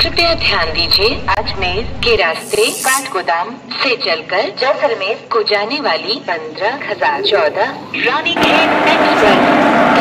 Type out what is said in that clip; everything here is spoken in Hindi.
कृपया ध्यान दीजिए, अजमेर के रास्ते काठगोदाम से चलकर जैसलमेर को जाने वाली पंद्रह हज़ार चौदह रानी खेत एक्सप्रेस।